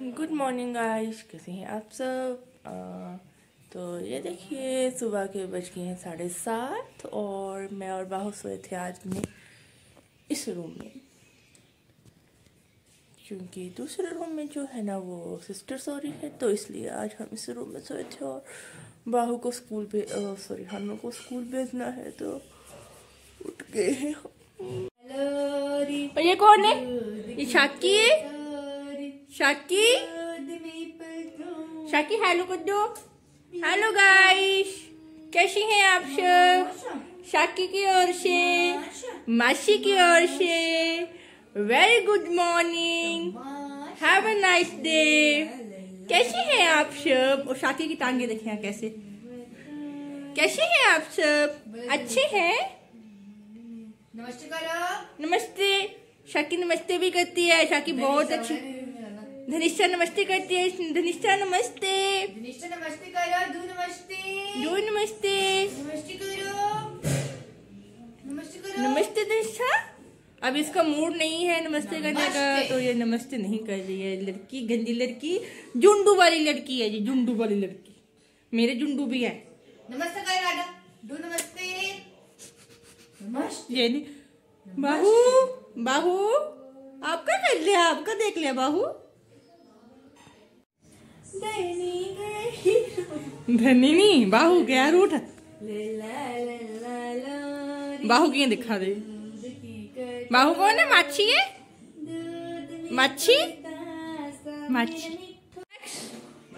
Good morning guys कैसे हैं आप सब? आ, तो ये देखिए सुबह के बज गए हैं साढ़े सात और मैं और बाहु सोए थे आज अपने इस रूम में। क्योंकि दूसरे रूम में जो है ना वो सिस्टर सो रही है तो इसलिए आज हम इस रूम में सोए थे और बाहु को स्कूल पे सॉरी हम को स्कूल भेजना है तो उठ गए हैं। और ये कौन है? ये शाकी है? शाकी शाकी हेलो दो हेलो गाइस कैसी हैं आप सब शाकी की ओर से मासी की ओर से very good morning have a nice day कैसी हैं आप सब और शाकी की टांगे देखें कैसे कैसे हैं आप सब अच्छे हैं नमस्ते करो नमस्ते शाकी नमस्ते भी करती है शाकी बहुत अच्छी धनिष्ठा नमस्ते करती है धनिष्ठा नमस्ते। निष्ठा नमस्ते करो दू नमस्ते। जो नमस्ते। नमस्ते करो। नमस्ते करो। नमस्ते धनिष्ठा। अब इसका मूड नहीं है नमस्ते करने का। तो ये नमस्ते नहीं कर रही है लड़की गंदी लड़की जुंडू वाली लड़की है जी जुंडू वाली लड़की। मेरे झुंडू भी है। नमस्ते करो राधा। दू नमस्ते। नमस्ते। ये नहीं। बाहू बाहू आपका कर लिया आपका देख लिया बाहू। धनी नहीं बाहू क्या रूठ बाहू की दिखा दे। बाहू कौन है? माछी है? मच्छी मच्छी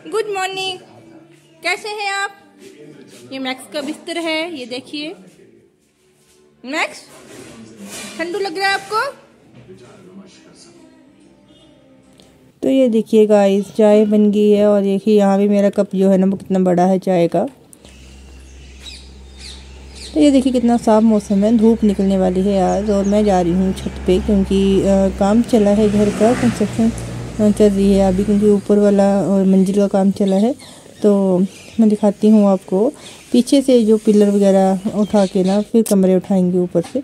गुड मॉर्निंग कैसे हैं आप? ये मैक्स का बिस्तर है, ये देखिए। मैक्स, ठंडू लग रहा है आपको? तो ये देखिए गाइस चाय बन गई है और देखिए यहाँ भी मेरा कप जो है ना वो कितना बड़ा है चाय का। तो ये देखिए कितना साफ़ मौसम है धूप निकलने वाली है आज और मैं जा रही हूँ छत पे क्योंकि अ, काम चला है घर का कंस्ट्रक्शन चल रही है अभी क्योंकि ऊपर वाला और मंजिल का काम चला है। तो मैं दिखाती हूँ आपको पीछे से जो पिलर वगैरह उठा के ना फिर कमरे उठाएँगे ऊपर से।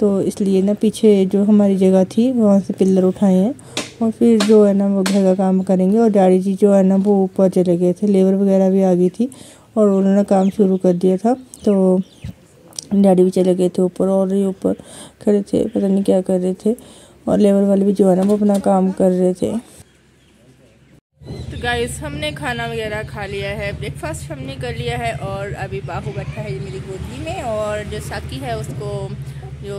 तो इसलिए ना पीछे जो हमारी जगह थी, वहाँ से पिलर उठाए हैं और फिर जो है ना वो घर का काम करेंगे और डैडी जी जो है ना वो ऊपर चले गए थे, लेबर वगैरह भी आ गई थी और उन्होंने काम शुरू कर दिया था। तो डैडी भी चले गए थे ऊपर और ये ऊपर खड़े थे, पता नहीं क्या कर रहे थे और लेबर वाले भी जो है ना वो अपना काम कर रहे थे। तो गाइस हमने खाना वगैरह खा लिया है ब्रेकफास्ट हमने कर लिया है और अभी बाहू बैठा है मेरी गोदी में और जो साकी है उसको जो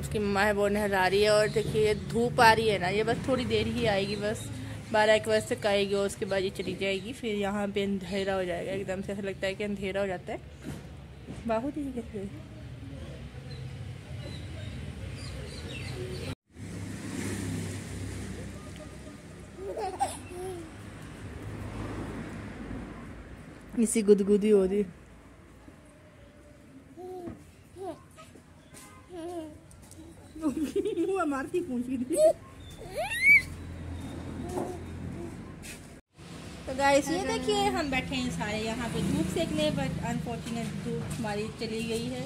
उसकी मम्मा है, वो नहला रही है और देखिए धूप आ रही है ना, ये बस थोड़ी देर ही आएगी, बस बारह एक बजे तक आएगी और उसके बाद ये चली जाएगी, फिर यहाँ पे अंधेरा हो जाएगा, एकदम से ऐसा लगता है कि अंधेरा हो जाता है। बाहू दी कैसे इसी गुदगुदी हो रही मारती पूछ तो गाइस ये देखिए हम बैठे हैं सारे यहाँ पे धूप सेकने बट अनफॉर्चुनेट धूप हमारी चली गई है।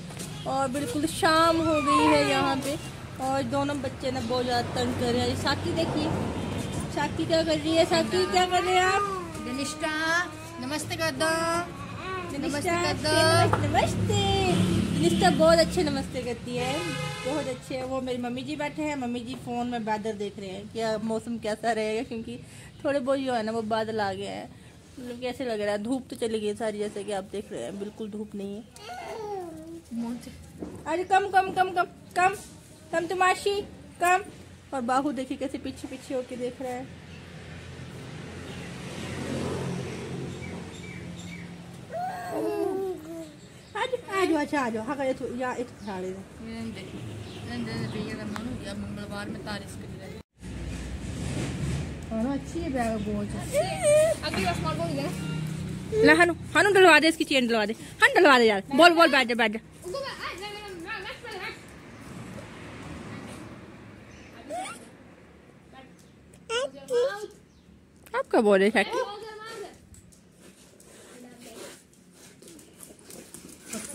और बिल्कुल शाम हो गई है यहाँ पे। और दोनों बच्चे ना बहुत ज़्यादा तंग कर रहे हैं। साकी देखिए साकी क्या कर रही है? साकी क्या कर रहे हैं आप? नमस्ते कर दो नमस्ते कर दो नमस्ते बहुत अच्छे नमस्ते करती है। बहुत अच्छे हैं। वो मेरी मम्मी जी बैठे हैं मम्मी जी फ़ोन में बादल देख रहे हैं क्या मौसम कैसा रहेगा क्योंकि थोड़े बहुत जो है ना वो बादल आ गए हैं। मतलब कैसे लग रहा है? धूप तो चली गई सारी जैसे कि आप देख रहे हैं। बिल्कुल धूप नहीं है। अरे कम कम कम कम कम कम तुमाशी कम। और बाहू देखिए कैसे पीछे पीछे होके देख रहा है। आज आज अच्छा आ जाओ। हाँ ये तो या एक साड़े मंगलवार में तारीफ़ करी और अच्छी है बैग बहुत अगली बार बोल गया ला हनु हनु डलवा दे इसकी चेन डलवा दे। हन डलवा दे यार। बोल बोल बैठ जा बैठ जा। आपका बोल है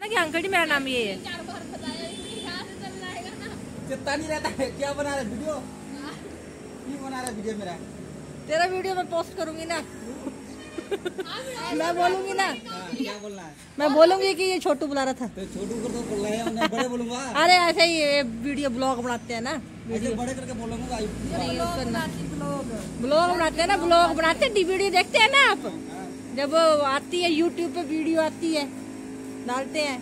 ना कि अंकल जी मेरा नाम ये है। चार बार बताया इतनी यहाँ से चल जाएगा ना चित्ता नहीं रहता है। क्या बना रहे वीडियो? नहीं बना रहा वीडियो मेरा। तेरा वीडियो मैं पोस्ट करूँगी ना। मैं बोलूँगी ना? हाँ, क्या बोलना है? मैं बोलूँगी कि ये छोटू बुला रहा था। तो छोटू तो बोल रहे हैं मैं बड़े बोलूँगा। अरे ऐसे ही ये वीडियो ब्लॉग बनाते हैं ना बड़े करके बोलूँगा ब्लॉग बनाते हैं ना ब्लॉग बनाते हैं वीडियो देखते हैं ना आप। जब आती है यूट्यूब पे वीडियो आती है डालते हैं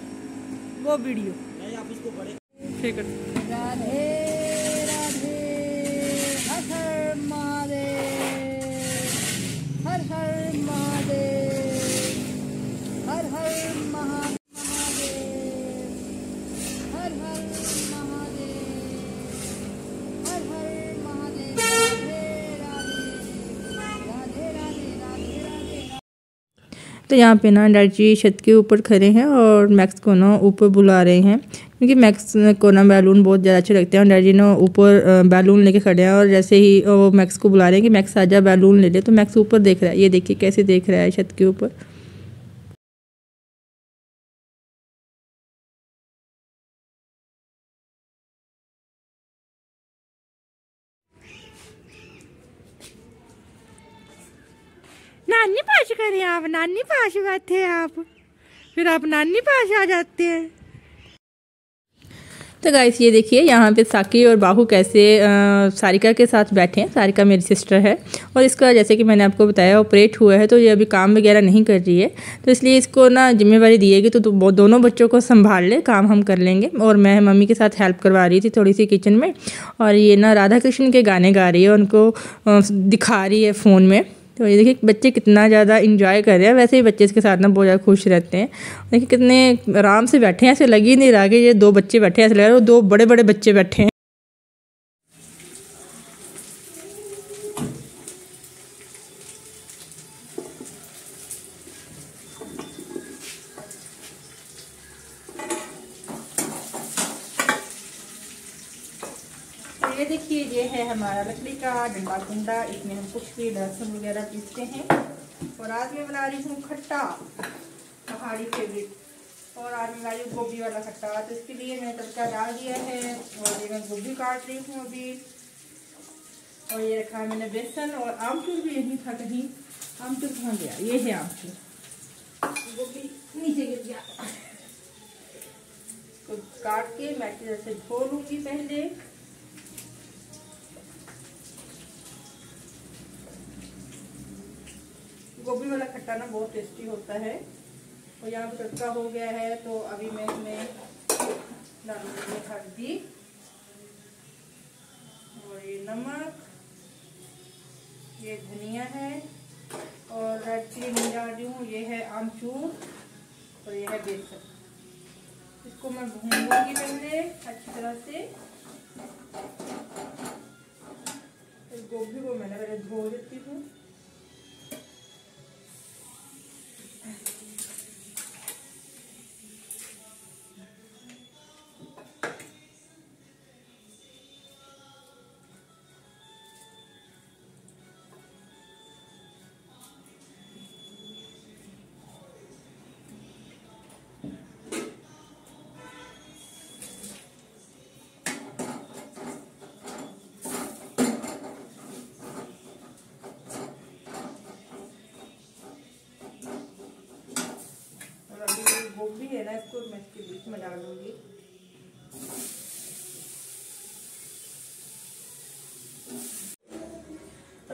वो वीडियो। नहीं आप इसको बड़े ठीक है तो यहाँ पे ना डैड जी छत के ऊपर खड़े हैं और मैक्स को ना ऊपर बुला रहे हैं। क्योंकि मैक्स को ना बैलून बहुत ज़्यादा अच्छे लगते हैं और डैड जी ना ऊपर बैलून लेके खड़े हैं और जैसे ही वो मैक्स को बुला रहे हैं कि मैक्स आजा बैलून ले ले तो मैक्स ऊपर देख रहा है। ये देखिए कैसे देख रहा है छत के ऊपर। नानी पास करें आप नानी पास बैठे आप। फिर आप नानी पास आ जाते हैं। तो गाइस ये देखिए यहाँ पे साकी और बाहू कैसे अ, सारिका के साथ बैठे हैं। सारिका मेरी सिस्टर है। और इसका जैसे कि मैंने आपको बताया ऑपरेट हुआ है तो ये अभी काम वगैरह नहीं कर रही है। तो इसलिए इसको ना जिम्मेवारी दी तो, तो दोनों बच्चों को संभाल ले काम हम कर लेंगे। और मैं मम्मी के साथ हेल्प करवा रही थी थोड़ी सी किचन में। और ये ना राधा कृष्ण के गाने गा रही है उनको दिखा रही है फ़ोन में। तो ये देखिए, बच्चे कितना ज़्यादा इंजॉय कर रहे हैं। वैसे ही बच्चे इसके साथ ना बहुत ज़्यादा खुश रहते हैं। देखिए, कितने आराम से बैठे हैं, ऐसे लग ही नहीं रहा कि ये दो बच्चे बैठे हैं, ऐसे लग रहा है दो बड़े बड़े बच्चे बैठे हैं। ये देखिए, ये है हमारा लकड़ी का डंडा कुंडा। इसमें हम कुछ भी लहसुन वगैरह पीसते हैं। और आज मैं बना रही हूँ खट्टा, पहाड़ी फेवरेट और आज मैं बना रही हूँ गोभी वाला खट्टा। तो इसके लिए मैंने तड़का डाल दिया है और ये मैं गोभी काट रही हूँ अभी। और ये रखा है मैंने बेसन और आमचूर भी यही था कहीं। आमचूर कहाँ गया? ये है आमचूर। गोभी नीचे गिर गया। काट के मैं धो लूँगी पहले। गोभी वाला खट्टा ना बहुत टेस्टी होता है। और यहाँ पे तड़का हो गया है तो अभी मैं इसमें डालूँगी हल्दी। और ये नमक, ये धनिया है, और रेड चिली नहीं डाल रही हूँ, ये है आमचूर, और ये है बेसन। इसको मैं भूनूँगी पहले अच्छी तरह से। गोभी को मैंने पहले धो देती हूँ।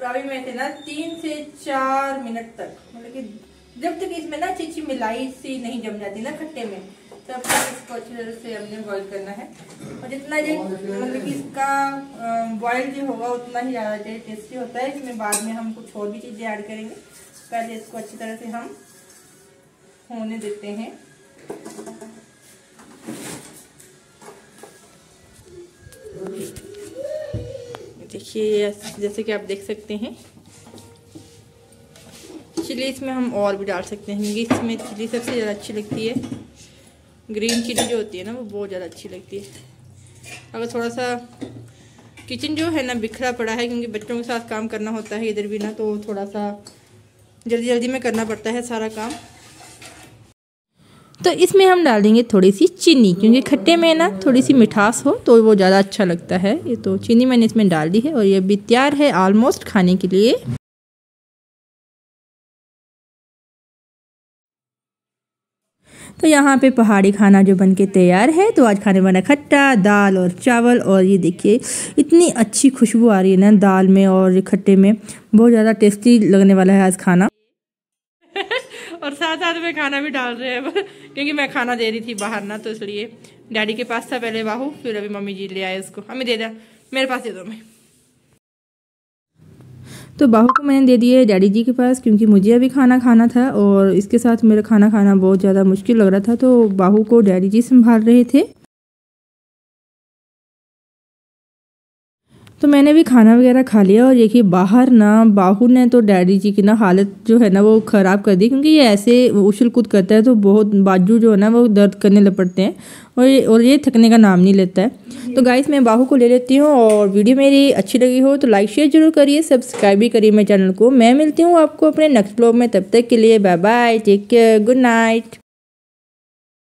अभी मैं इसे ना, तीन से चार मिनट तक। मतलब कि जब तक इसमें ना अच्छी अच्छी मिलाई सी नहीं जम जाती ना खट्टे में, तब तक इसको अच्छी तरह से हमने बॉईल करना है। और जितना ये मतलब कि इसका बॉईल जो होगा उतना ही ज़्यादा टेस्टी होता है। इसमें बाद में हम कुछ और भी चीज़ें ऐड करेंगे। पहले इसको अच्छी तरह से हम होने देते हैं। ये जैसे कि आप देख सकते हैं। चिली इसमें हम और भी डाल सकते हैं। क्योंकि इसमें चिली सबसे ज़्यादा अच्छी लगती है। ग्रीन चिली जो होती है ना, वो बहुत ज़्यादा अच्छी लगती है। अगर थोड़ा सा किचन जो है ना, बिखरा पड़ा है, क्योंकि बच्चों के साथ काम करना होता है इधर भी ना तो थोड़ा सा जल्दी जल्दी में करना पड़ता है सारा काम। तो इसमें हम डाल देंगे थोड़ी सी चीनी, क्योंकि खट्टे में ना थोड़ी सी मिठास हो तो वो ज़्यादा अच्छा लगता है। ये तो चीनी मैंने इसमें डाल दी है और ये भी तैयार है ऑलमोस्ट खाने के लिए। तो यहाँ पे पहाड़ी खाना जो बन के तैयार है तो आज खाने बना खट्टा, दाल और चावल और ये देखिए, इतनी अच्छी खुशबू आ रही है ना दाल में और खट्टे में। बहुत ज़्यादा टेस्टी लगने वाला है आज खाना। और साथ साथ में खाना भी डाल रहे हैं क्योंकि मैं खाना दे रही थी बाहर ना तो इसलिए डैडी के पास था पहले बाहू, फिर अभी मम्मी जी ले आए उसको। हमें दे दिया मेरे पास दे दो मैं तो बाहू को मैंने दे दिए डैडी जी के पास, क्योंकि मुझे अभी खाना खाना था, और इसके साथ मेरा खाना खाना बहुत ज़्यादा मुश्किल लग रहा था तो बाहू को डैडी जी संभाल रहे थे। तो मैंने भी खाना वगैरह खा लिया और देखिए बाहर ना, बाहू ने तो डैडी जी की ना हालत जो है ना वो ख़राब कर दी, क्योंकि ये ऐसे उछल कूद करता है तो बहुत बाजू जो है ना वो दर्द करने लग पड़ते हैं और ये और ये थकने का नाम नहीं लेता है। तो गाइस मैं बाहू को ले लेती हूँ और वीडियो मेरी अच्छी लगी हो तो लाइक शेयर ज़रूर करिए सब्सक्राइब भी करिए मेरे चैनल को। मैं मिलती हूँ आपको अपने नेक्स्ट ब्लॉग में, तब तक के लिए bye bye take care good night